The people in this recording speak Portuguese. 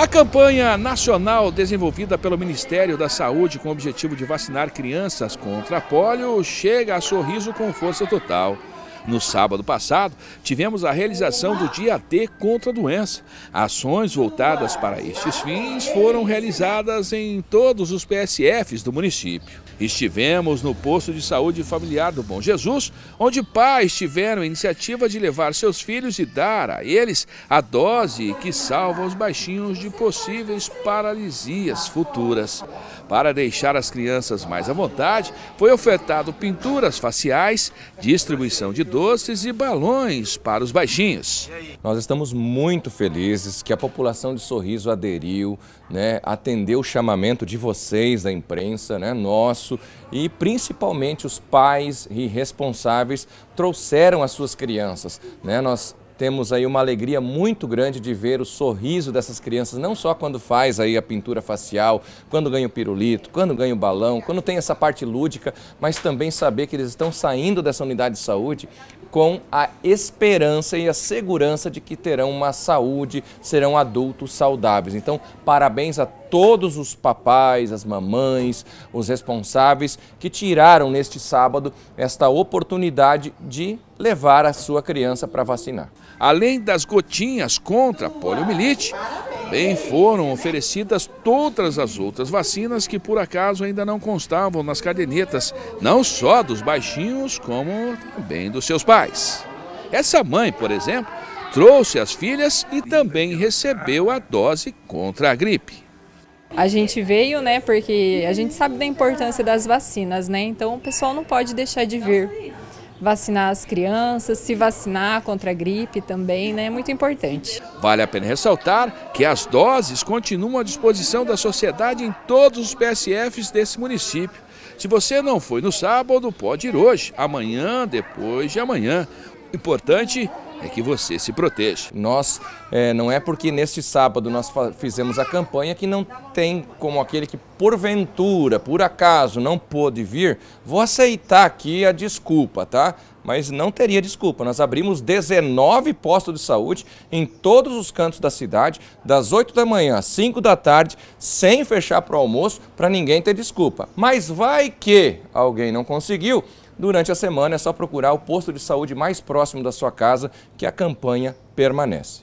A campanha nacional desenvolvida pelo Ministério da Saúde com o objetivo de vacinar crianças contra pólio chega a sorriso com força total. No sábado passado, tivemos a realização do Dia D contra a doença. Ações voltadas para estes fins foram realizadas em todos os PSFs do município. Estivemos no posto de saúde familiar do Bom Jesus, onde pais tiveram a iniciativa de levar seus filhos e dar a eles a dose que salva os baixinhos de possíveis paralisias futuras. Para deixar as crianças mais à vontade, foi ofertado pinturas faciais, distribuição de doces e balões para os baixinhos. Nós estamos muito felizes que a população de Sorriso aderiu, né, atendeu o chamamento de vocês, da imprensa, né, nosso, e principalmente os pais e responsáveis trouxeram as suas crianças. Né? Nós temos aí uma alegria muito grande de ver o sorriso dessas crianças, não só quando faz aí a pintura facial, quando ganha o pirulito, quando ganha o balão, quando tem essa parte lúdica, mas também saber que eles estão saindo dessa unidade de saúde com a esperança e a segurança de que terão uma saúde, serão adultos saudáveis. Então, parabéns a todos os papais, as mamães, os responsáveis que tiraram neste sábado esta oportunidade de levar a sua criança para vacinar. Além das gotinhas contra a poliomielite, também foram oferecidas todas as outras vacinas que por acaso ainda não constavam nas cadernetas, não só dos baixinhos, como também dos seus pais. Essa mãe, por exemplo, trouxe as filhas e também recebeu a dose contra a gripe. A gente veio, né, porque a gente sabe da importância das vacinas, né? Então o pessoal não pode deixar de vir vacinar as crianças, se vacinar contra a gripe também, né? É muito importante. Vale a pena ressaltar que as doses continuam à disposição da sociedade em todos os PSFs desse município. Se você não foi no sábado, pode ir hoje, amanhã, depois de amanhã. Importante é que você se proteja. Nós, é, não é porque neste sábado nós fizemos a campanha que não tem como aquele que porventura, por acaso, não pôde vir, vou aceitar aqui a desculpa, tá? Mas não teria desculpa. Nós abrimos 19 postos de saúde em todos os cantos da cidade, das 8 da manhã às 5 da tarde, sem fechar para o almoço, para ninguém ter desculpa. Mas vai que alguém não conseguiu, Durante a semana é só procurar o posto de saúde mais próximo da sua casa que a campanha permanece.